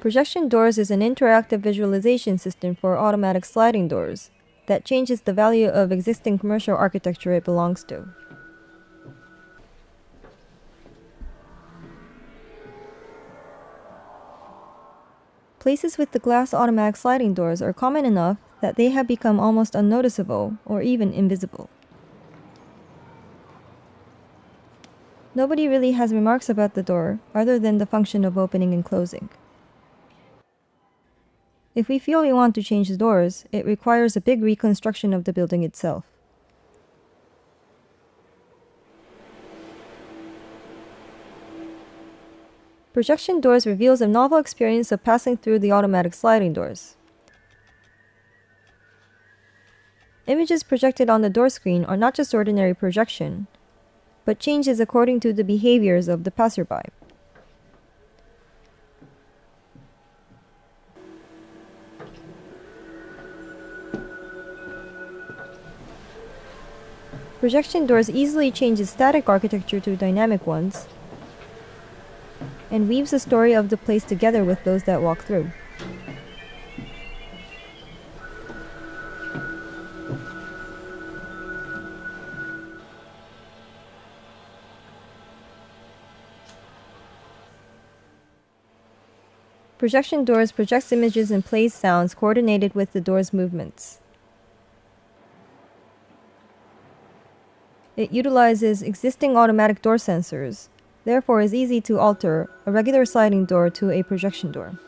Projection doors is an interactive visualization system for automatic sliding doors that changes the value of existing commercial architecture it belongs to. Places with the glass automatic sliding doors are common enough that they have become almost unnoticeable or even invisible. Nobody really has remarks about the door other than the function of opening and closing. If we feel we want to change the doors, it requires a big reconstruction of the building itself. Projection doors reveals a novel experience of passing through the automatic sliding doors. Images projected on the door screen are not just ordinary projection, but changes according to the behaviors of the passerby. Projection doors easily changes static architecture to dynamic ones, and weaves the story of the place together with those that walk through. Projection doors projects images and plays sounds coordinated with the door's movements. It utilizes existing automatic door sensors, therefore is easy to alter a regular sliding door to a projection door.